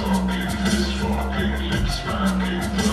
Fucking lips, fucking lips, fucking.